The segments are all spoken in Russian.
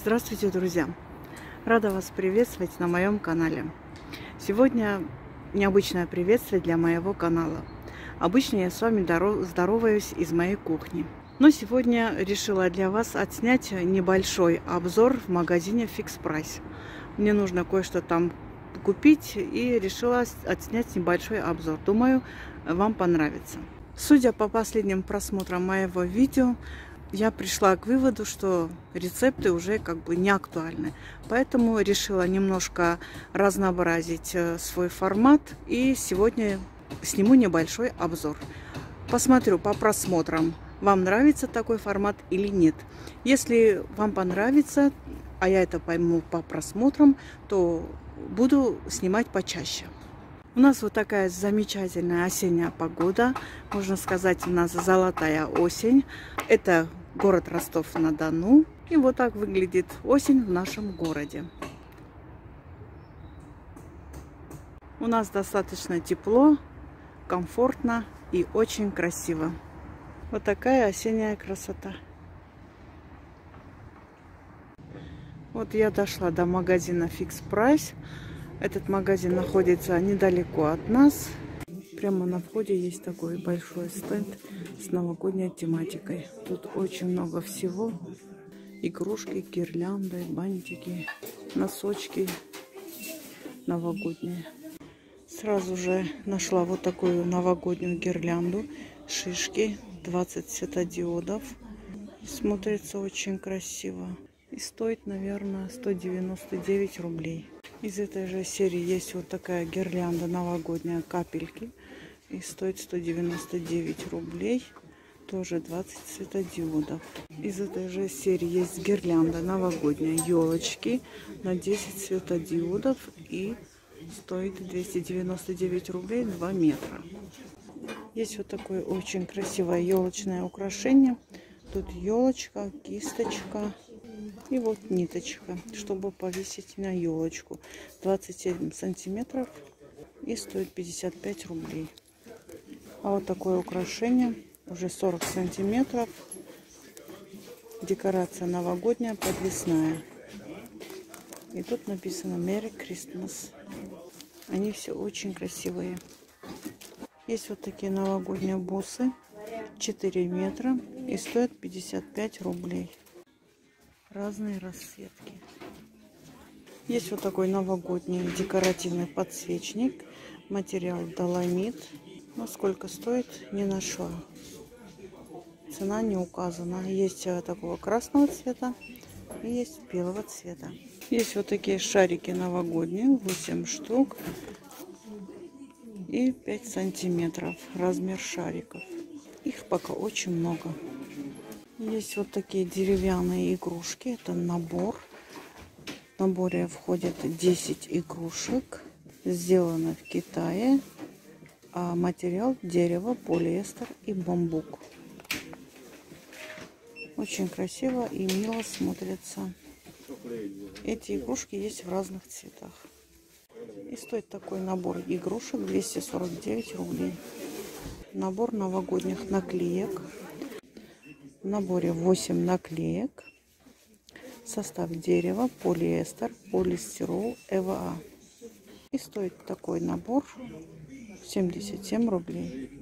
Здравствуйте, друзья! Рада вас приветствовать на моем канале. Сегодня необычное приветствие для моего канала. Обычно я с вами здороваюсь из моей кухни. Но сегодня решила для вас отснять небольшой обзор в магазине Fix Price. Мне нужно кое-что там купить и решила отснять небольшой обзор. Думаю, вам понравится. Судя по последним просмотрам моего видео, я пришла к выводу, что рецепты уже как бы не актуальны. Поэтому решила немножко разнообразить э, свой формат. И сегодня сниму небольшой обзор. Посмотрю по просмотрам, вам нравится такой формат или нет. Если вам понравится, а я это пойму по просмотрам, то буду снимать почаще. У нас вот такая замечательная осенняя погода. Можно сказать, у нас золотая осень. Это город Ростов-на-Дону. И вот так выглядит осень в нашем городе. У нас достаточно тепло, комфортно и очень красиво. Вот такая осенняя красота. Вот я дошла до магазина Fix Price. Этот магазин находится недалеко от нас. Прямо на входе есть такой большой стенд с новогодней тематикой. Тут очень много всего. Игрушки, гирлянды, бантики, носочки новогодние. Сразу же нашла вот такую новогоднюю гирлянду. Шишки, 20 светодиодов. Смотрится очень красиво. И стоит, наверное, 199 рублей. Из этой же серии есть вот такая гирлянда новогодняя капельки. И стоит 199 рублей. Тоже 20 светодиодов. Из этой же серии есть гирлянда новогодняя елочки на 10 светодиодов. И стоит 299 рублей 2 метра. Есть вот такое очень красивое елочное украшение. Тут елочка, кисточка, и вот ниточка, чтобы повесить на елочку. 27 сантиметров и стоит 55 рублей. А вот такое украшение уже 40 сантиметров. Декорация новогодняя, подвесная. И тут написано Merry Christmas. Они все очень красивые. Есть вот такие новогодние бусы. 4 метра и стоят 55 рублей разные расцветки. Есть вот такой новогодний декоративный подсвечник. Материал доломит. Но сколько стоит, не нашла. Цена не указана. Есть э, такого красного цвета и есть белого цвета. Есть вот такие шарики новогодние, 8 штук и 5 сантиметров размер шариков. Их пока очень много. Есть вот такие деревянные игрушки. Это набор. В наборе входит 10 игрушек. Сделано в Китае. А материал дерево, полиэстер и бамбук. Очень красиво и мило смотрится. Эти игрушки есть в разных цветах. И стоит такой набор игрушек 249 рублей. Набор новогодних наклеек наборе 8 наклеек. Состав дерева, полиэстер, полистирол, ЭВА. И стоит такой набор 77 рублей.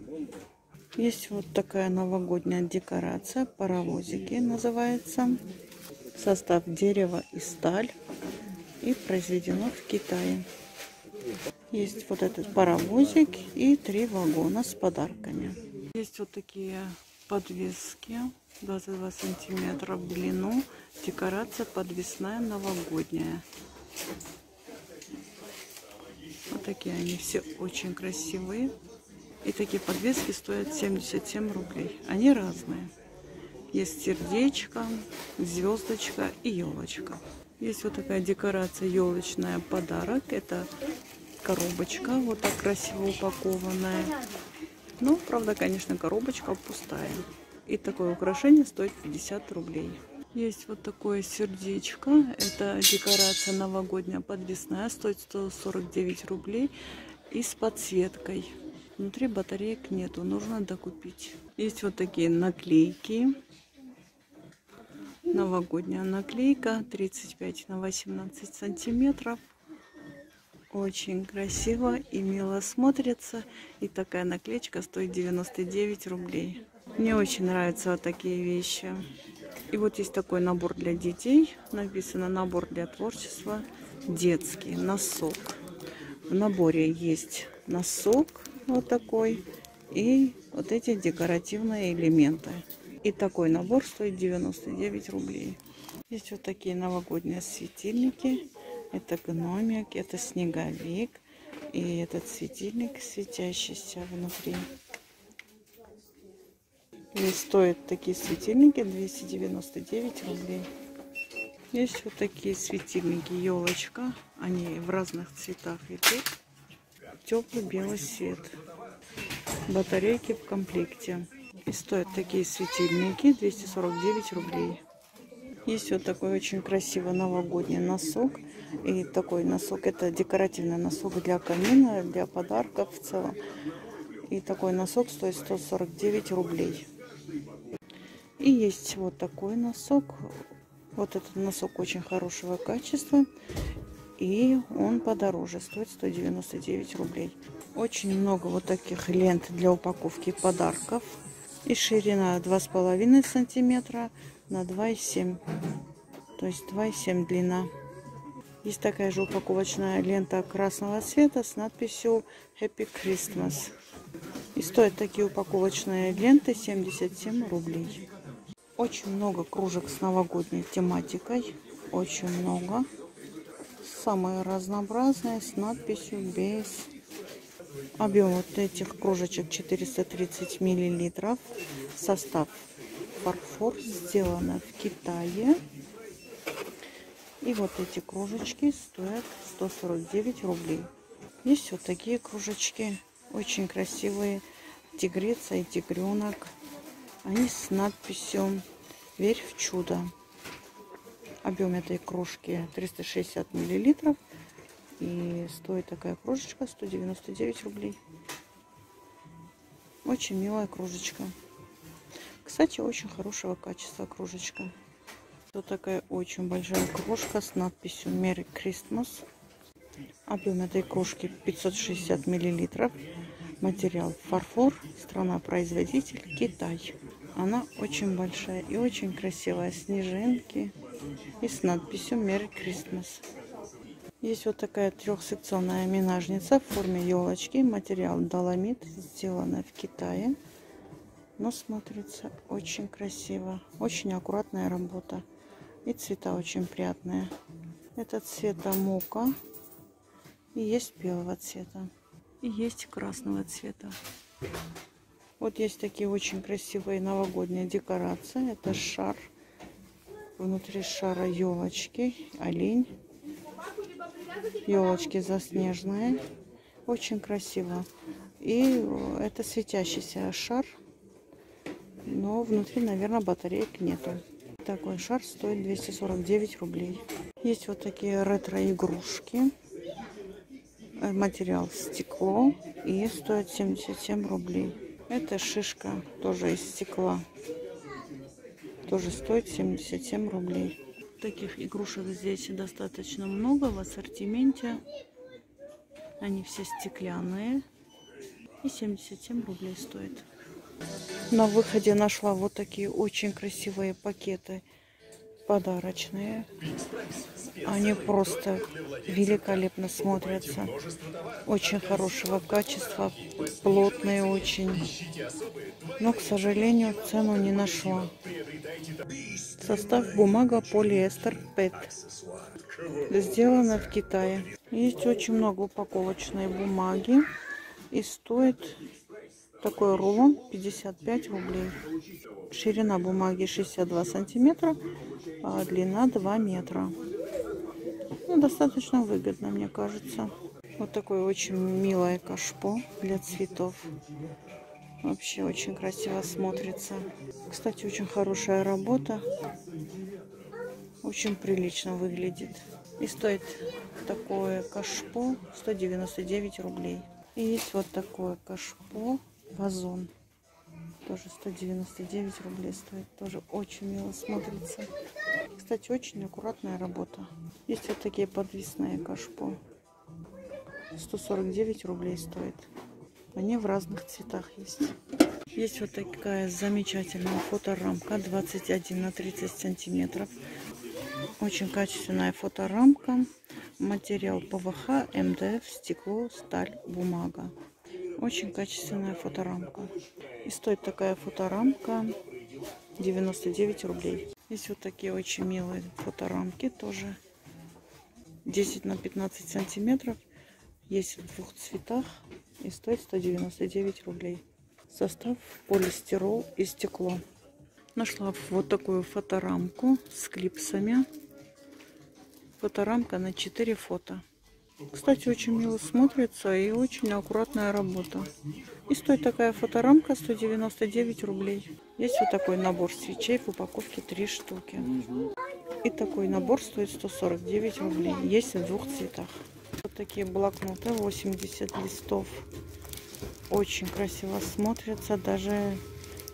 Есть вот такая новогодняя декорация, паровозики называется. Состав дерева и сталь. И произведено в Китае. Есть вот этот паровозик и три вагона с подарками. Есть вот такие подвески 22 сантиметра в длину. Декорация подвесная новогодняя. Вот такие они все очень красивые. И такие подвески стоят 77 рублей. Они разные. Есть сердечко, звездочка и елочка. Есть вот такая декорация елочная подарок. Это коробочка вот так красиво упакованная. Ну, правда, конечно, коробочка пустая. И такое украшение стоит 50 рублей. Есть вот такое сердечко. Это декорация новогодняя подвесная. Стоит 149 рублей. И с подсветкой. Внутри батареек нету. Нужно докупить. Есть вот такие наклейки. Новогодняя наклейка 35 на 18 сантиметров. Очень красиво и мило смотрится. И такая наклеечка стоит 99 рублей. Мне очень нравятся вот такие вещи. И вот есть такой набор для детей. Написано набор для творчества. Детский носок. В наборе есть носок вот такой. И вот эти декоративные элементы. И такой набор стоит 99 рублей. Есть вот такие новогодние светильники. Это гномик, это снеговик. И этот светильник светящийся внутри. И стоят такие светильники 299 рублей. Есть вот такие светильники елочка. Они в разных цветах идут. Теплый белый свет. Батарейки в комплекте. И стоят такие светильники 249 рублей. Есть вот такой очень красивый новогодний носок. И такой носок, это декоративный носок для камина, для подарков в целом. И такой носок стоит 149 рублей. И есть вот такой носок. Вот этот носок очень хорошего качества. И он подороже, стоит 199 рублей. Очень много вот таких лент для упаковки подарков. И ширина 2,5 сантиметра на 2,7. То есть 2,7 длина. Есть такая же упаковочная лента красного цвета с надписью Happy Christmas. И стоят такие упаковочные ленты 77 рублей. Очень много кружек с новогодней тематикой. Очень много. Самые разнообразные с надписью без Объем вот этих кружечек 430 миллилитров. Состав фарфор сделано в Китае. И вот эти кружечки стоят 149 рублей. Есть вот такие кружечки. Очень красивые. Тигрица и тигренок. Они с надписью «Верь в чудо». Объем этой кружки 360 миллилитров. И стоит такая кружечка 199 рублей. Очень милая кружечка. Кстати, очень хорошего качества кружечка. Вот такая очень большая кружка с надписью Merry Christmas. Объем этой кружки 560 миллилитров. Материал фарфор. Страна-производитель Китай. Она очень большая и очень красивая. Снежинки. И с надписью Merry Christmas. Есть вот такая трехсекционная минажница в форме елочки. Материал доломит, сделана в Китае. Но смотрится очень красиво. Очень аккуратная работа. И цвета очень приятные. Это цвета мука. И есть белого цвета. И есть красного цвета. Вот есть такие очень красивые новогодние декорации. Это шар. Внутри шара елочки, олень елочки заснеженные. Очень красиво. И это светящийся шар. Но внутри, наверное, батареек нету. Такой шар стоит 249 рублей. Есть вот такие ретро-игрушки. Материал стекло. И стоит 77 рублей. Это шишка тоже из стекла. Тоже стоит 77 рублей. Таких игрушек здесь достаточно много в ассортименте. Они все стеклянные. И 77 рублей стоит. На выходе нашла вот такие очень красивые пакеты подарочные. Они просто великолепно смотрятся. Очень хорошего качества, плотные очень. Но, к сожалению, цену не нашла. Состав бумага полиэстер ПЭТ. Сделано в Китае. Есть очень много упаковочной бумаги. И стоит такой рулон 55 рублей. Ширина бумаги 62 сантиметра, а длина 2 метра. Ну, достаточно выгодно, мне кажется. Вот такое очень милое кашпо для цветов. Вообще очень красиво смотрится. Кстати, очень хорошая работа. Очень прилично выглядит. И стоит такое кашпо 199 рублей. И есть вот такое кашпо вазон. Тоже 199 рублей стоит. Тоже очень мило смотрится. Кстати, очень аккуратная работа. Есть вот такие подвесные кашпо. 149 рублей стоит. Они в разных цветах есть. Есть вот такая замечательная фоторамка 21 на 30 сантиметров. Очень качественная фоторамка. Материал ПВХ, МДФ, стекло, сталь, бумага. Очень качественная фоторамка. И стоит такая фоторамка 99 рублей. Есть вот такие очень милые фоторамки тоже. 10 на 15 сантиметров. Есть в двух цветах. И стоит 199 рублей. Состав полистирол и стекло. Нашла вот такую фоторамку с клипсами. Фоторамка на 4 фото. Кстати, очень мило смотрится и очень аккуратная работа. И стоит такая фоторамка 199 рублей. Есть вот такой набор свечей в упаковке 3 штуки. И такой набор стоит 149 рублей. Есть в двух цветах. Вот такие блокноты, 80 листов. Очень красиво смотрятся. Даже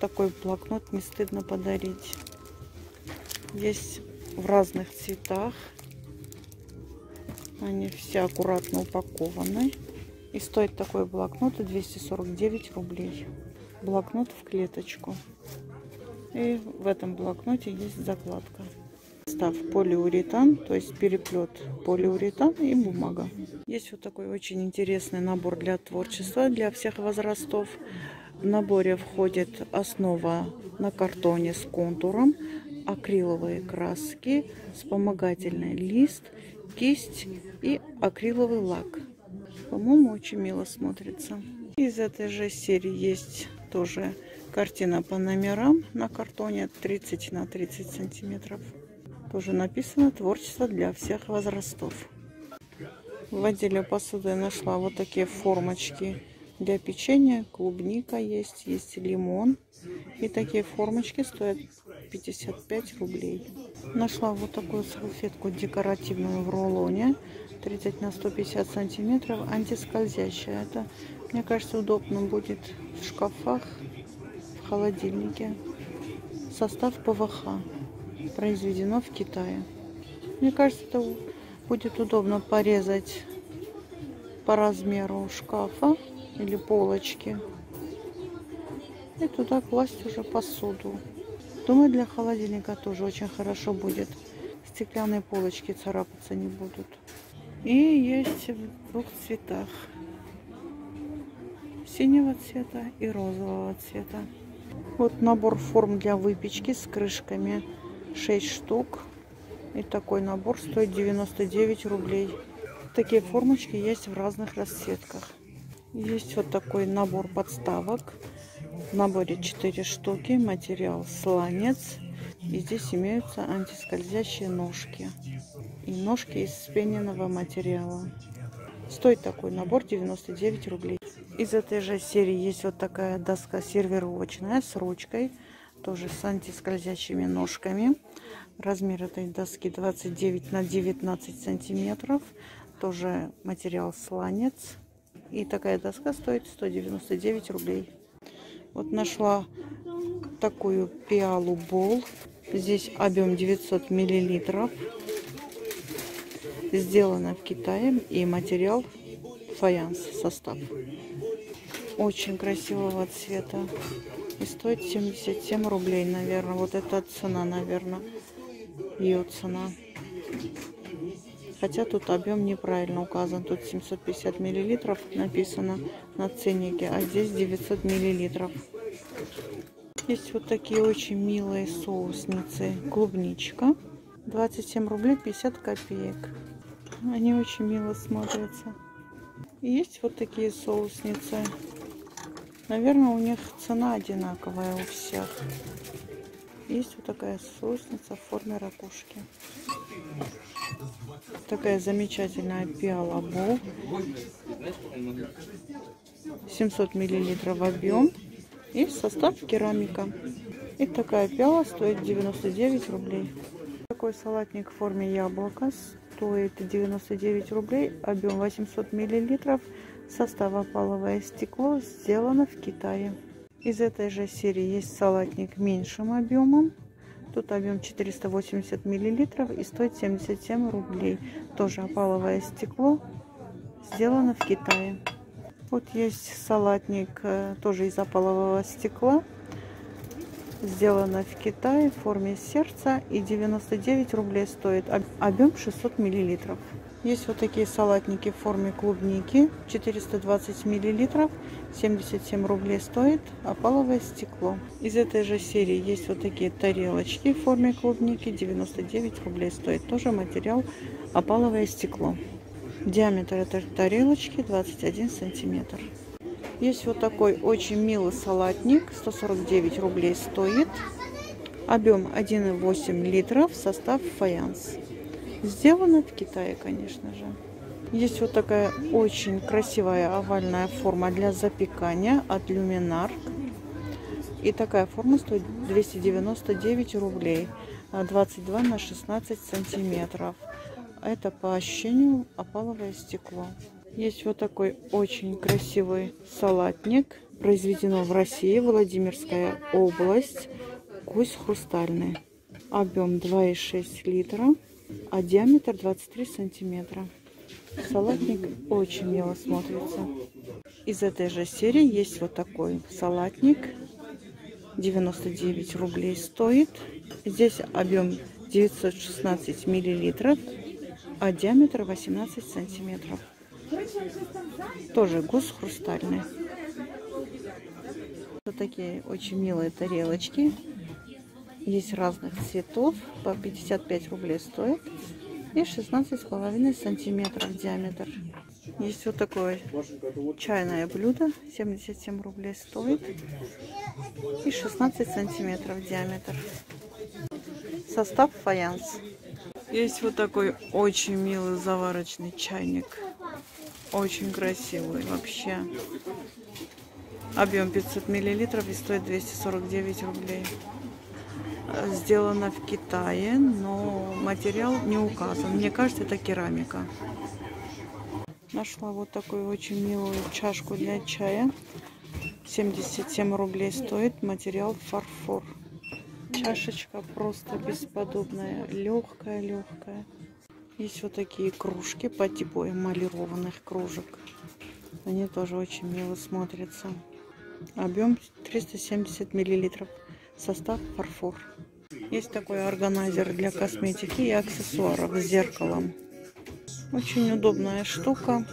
такой блокнот не стыдно подарить. Есть в разных цветах. Они все аккуратно упакованы. И стоит такой блокнот 249 рублей. Блокнот в клеточку. И в этом блокноте есть закладка. Став полиуретан, то есть переплет полиуретан и бумага. Есть вот такой очень интересный набор для творчества для всех возрастов. В наборе входит основа на картоне с контуром, акриловые краски, вспомогательный лист – кисть и акриловый лак. По-моему, очень мило смотрится. Из этой же серии есть тоже картина по номерам на картоне 30 на 30 сантиметров. Тоже написано творчество для всех возрастов. В отделе посуды я нашла вот такие формочки для печенья. Клубника есть, есть лимон. И такие формочки стоят 55 рублей. Нашла вот такую салфетку декоративную в рулоне. 30 на 150 сантиметров. Антискользящая. Это, мне кажется, удобно будет в шкафах, в холодильнике. Состав ПВХ. Произведено в Китае. Мне кажется, это будет удобно порезать по размеру шкафа или полочки. И туда класть уже посуду. Думаю, для холодильника тоже очень хорошо будет. Стеклянные полочки царапаться не будут. И есть в двух цветах. Синего цвета и розового цвета. Вот набор форм для выпечки с крышками. 6 штук. И такой набор стоит 99 рублей. Такие формочки есть в разных расцветках. Есть вот такой набор подставок. В наборе 4 штуки. Материал сланец. И здесь имеются антискользящие ножки. И ножки из спененного материала. Стоит такой набор 99 рублей. Из этой же серии есть вот такая доска сервировочная с ручкой. Тоже с антискользящими ножками. Размер этой доски 29 на 19 сантиметров. Тоже материал сланец. И такая доска стоит 199 рублей. Вот нашла такую пиалу бол. Здесь объем 900 миллилитров. Сделана в Китае. И материал фаянс состав. Очень красивого цвета. И стоит 77 рублей, наверное. Вот эта цена, наверное. Ее цена. Хотя тут объем неправильно указан. Тут 750 миллилитров написано на ценнике, а здесь 900 миллилитров. Есть вот такие очень милые соусницы. Клубничка. 27 рублей 50 копеек. Они очень мило смотрятся. Есть вот такие соусницы. Наверное, у них цена одинаковая у всех. Есть вот такая соусница в форме ракушки такая замечательная пиала Бол. 700 миллилитров объем. И состав керамика. И такая пиала стоит 99 рублей. Такой салатник в форме яблока стоит 99 рублей. Объем 800 миллилитров. Состав опаловое стекло. Сделано в Китае. Из этой же серии есть салатник меньшим объемом. Тут объем 480 миллилитров и стоит 77 рублей. Тоже опаловое стекло. Сделано в Китае. Вот есть салатник э, тоже из опалового стекла. Сделано в Китае в форме сердца и 99 рублей стоит. Объем 600 миллилитров. Есть вот такие салатники в форме клубники. 420 миллилитров. 77 рублей стоит. Опаловое стекло. Из этой же серии есть вот такие тарелочки в форме клубники. 99 рублей стоит. Тоже материал опаловое стекло. Диаметр этой тарелочки 21 сантиметр. Есть вот такой очень милый салатник. 149 рублей стоит. Объем 1,8 литров. Состав фаянс. Сделано в Китае, конечно же. Есть вот такая очень красивая овальная форма для запекания от Luminark. И такая форма стоит 299 рублей. 22 на 16 сантиметров. Это по ощущению опаловое стекло. Есть вот такой очень красивый салатник. Произведено в России, Владимирская область. Гусь хрустальный. Объем 2,6 литра а диаметр 23 сантиметра. Салатник очень мило смотрится. Из этой же серии есть вот такой салатник. 99 рублей стоит. Здесь объем 916 миллилитров, а диаметр 18 сантиметров. Тоже гус хрустальный. Вот такие очень милые тарелочки есть разных цветов. По 55 рублей стоит. И 16 с половиной сантиметров диаметр. Есть вот такое чайное блюдо. 77 рублей стоит. И 16 сантиметров диаметр. Состав фаянс. Есть вот такой очень милый заварочный чайник. Очень красивый вообще. Объем 500 миллилитров и стоит 249 рублей сделано в Китае, но материал не указан. Мне кажется, это керамика. Нашла вот такую очень милую чашку для чая. 77 рублей стоит. Материал фарфор. Чашечка просто бесподобная. Легкая-легкая. Есть вот такие кружки по типу эмалированных кружек. Они тоже очень мило смотрятся. Объем 370 миллилитров. Состав фарфор. Есть такой органайзер для косметики и аксессуаров с зеркалом. Очень удобная штука.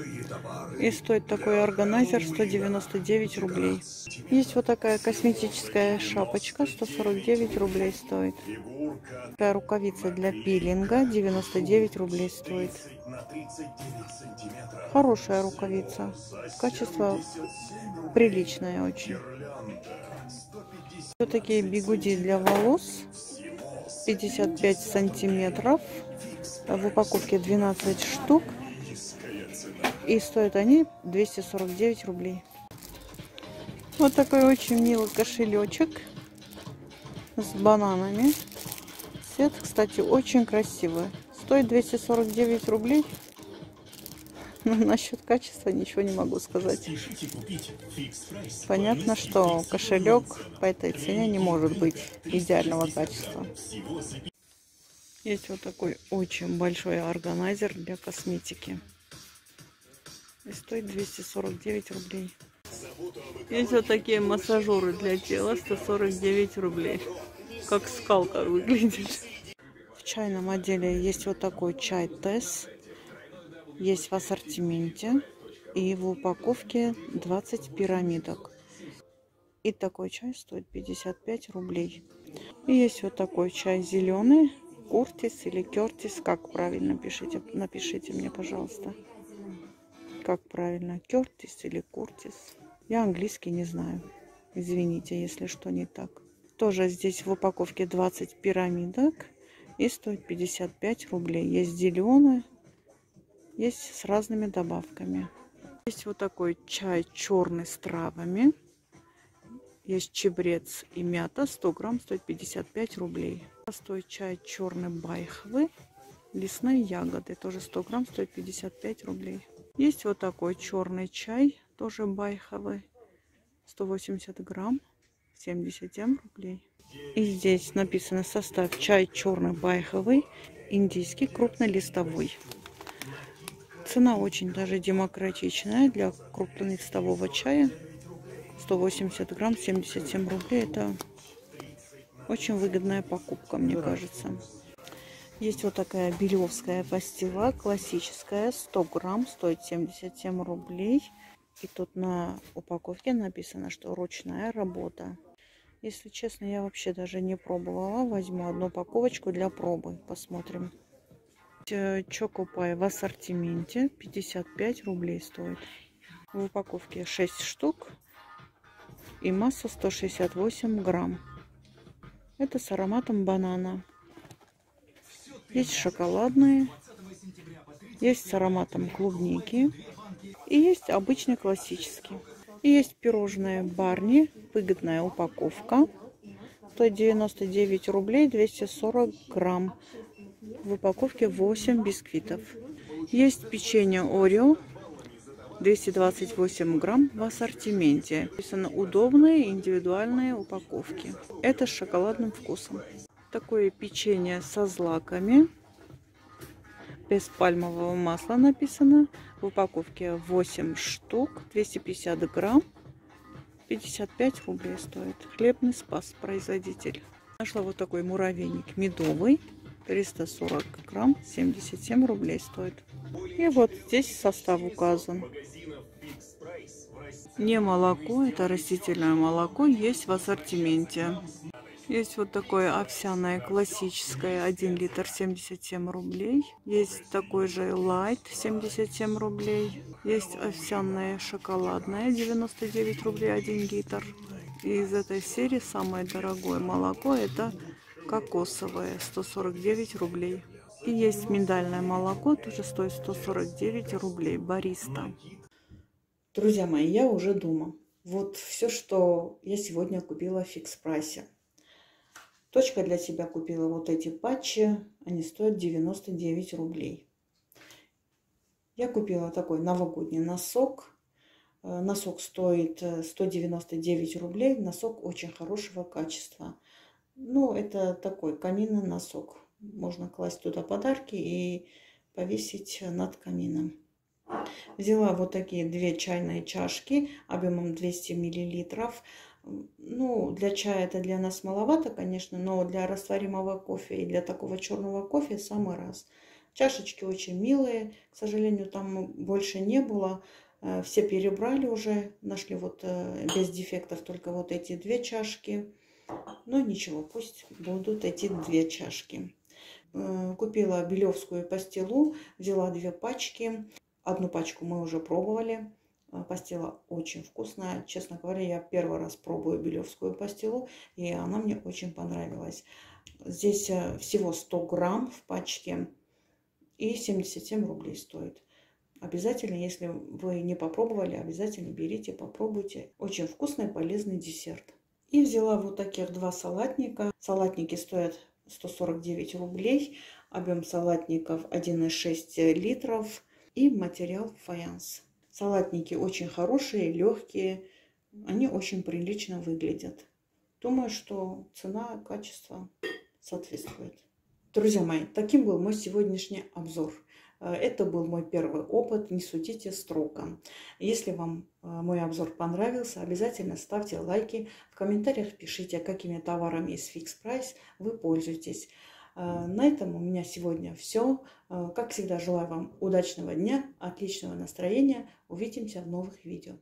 И стоит такой органайзер 199 рублей. Есть вот такая косметическая шапочка, 149 рублей стоит. Такая рукавица для пилинга, 99 рублей стоит. Хорошая рукавица. Качество приличное очень. Вот такие бигуди для волос. 55 сантиметров. В упаковке 12 штук. И стоят они 249 рублей. Вот такой очень милый кошелечек с бананами. Цвет, кстати, очень красивый. Стоит 249 рублей. Но насчет качества ничего не могу сказать. Понятно, что кошелек по этой цене не может быть идеального качества. Есть вот такой очень большой органайзер для косметики. И стоит 249 рублей. Есть вот такие массажеры для тела, 149 рублей. Как скалка выглядит. В чайном отделе есть вот такой чай Тесс есть в ассортименте. И в упаковке 20 пирамидок. И такой чай стоит 55 рублей. И есть вот такой чай зеленый. Куртис или Кертис. Как правильно пишите? Напишите мне, пожалуйста. Как правильно? Кертис или Куртис? Я английский не знаю. Извините, если что не так. Тоже здесь в упаковке 20 пирамидок. И стоит 55 рублей. Есть зеленый, есть с разными добавками. Есть вот такой чай черный с травами. Есть чебрец и мята. 100 грамм стоит 55 рублей. Простой чай черный байховый. Лесные ягоды. Тоже 100 грамм стоит 55 рублей. Есть вот такой черный чай. Тоже байховый. 180 грамм. 77 рублей. И здесь написано состав чай черный байховый, индийский крупнолистовой. Цена очень даже демократичная для крупнолистового чая. 180 грамм, 77 рублей. Это очень выгодная покупка, мне кажется. Есть вот такая белевская пастила, классическая, 100 грамм, стоит 77 рублей. И тут на упаковке написано, что ручная работа. Если честно, я вообще даже не пробовала. Возьму одну упаковочку для пробы, посмотрим. Э, Чокопай в ассортименте 55 рублей стоит. В упаковке 6 штук и масса 168 грамм. Это с ароматом банана. Есть шоколадные, есть с ароматом клубники и есть обычный классический. И есть пирожное Барни, выгодная упаковка. Стоит 99 рублей, 240 грамм. В упаковке 8 бисквитов. Есть печенье Орео, 228 грамм в ассортименте. Написано удобные индивидуальные упаковки. Это с шоколадным вкусом. Такое печенье со злаками. Без пальмового масла написано. В упаковке 8 штук, 250 грамм. 55 рублей стоит. Хлебный спас производитель. Нашла вот такой муравейник медовый. 340 грамм, 77 рублей стоит. И вот здесь состав указан. Не молоко, это растительное молоко, есть в ассортименте. Есть вот такое овсяное классическое, 1 литр 77 рублей. Есть такой же лайт 77 рублей. Есть овсяное шоколадное 99 рублей 1 литр. И из этой серии самое дорогое молоко это кокосовое 149 рублей. И есть миндальное молоко, тоже стоит 149 рублей, бариста. Друзья мои, я уже дома. Вот все, что я сегодня купила в фикс прайсе. Точка для себя купила вот эти патчи. Они стоят 99 рублей. Я купила такой новогодний носок. Э, носок стоит 199 э, рублей. Носок очень хорошего качества. Ну, это такой каминный носок. Можно класть туда подарки и повесить над камином. Взяла вот такие две чайные чашки объемом 200 миллилитров. Ну, для чая это для нас маловато, конечно, но для растворимого кофе и для такого черного кофе самый раз. Чашечки очень милые, к сожалению, там больше не было. Э, все перебрали уже, нашли вот э, без дефектов только вот эти две чашки. Но ничего, пусть будут эти две чашки. Э, купила белевскую пастилу, взяла две пачки. Одну пачку мы уже пробовали. А, пастила очень вкусная. Честно говоря, я первый раз пробую белевскую пастилу, и она мне очень понравилась. Здесь э, всего 100 грамм в пачке и 77 рублей стоит. Обязательно, если вы не попробовали, обязательно берите, попробуйте. Очень вкусный, полезный десерт. И взяла вот таких два салатника. Салатники стоят 149 рублей. Объем салатников 1,6 литров. И материал фаянс. Салатники очень хорошие, легкие. Они очень прилично выглядят. Думаю, что цена, качество соответствует. Друзья мои, таким был мой сегодняшний обзор. Э, это был мой первый опыт, не судите строго. Если вам э, мой обзор понравился, обязательно ставьте лайки, в комментариях пишите, какими товарами из Fix Price вы пользуетесь. Э, на этом у меня сегодня все. Как всегда, желаю вам удачного дня, отличного настроения. Увидимся в новых видео.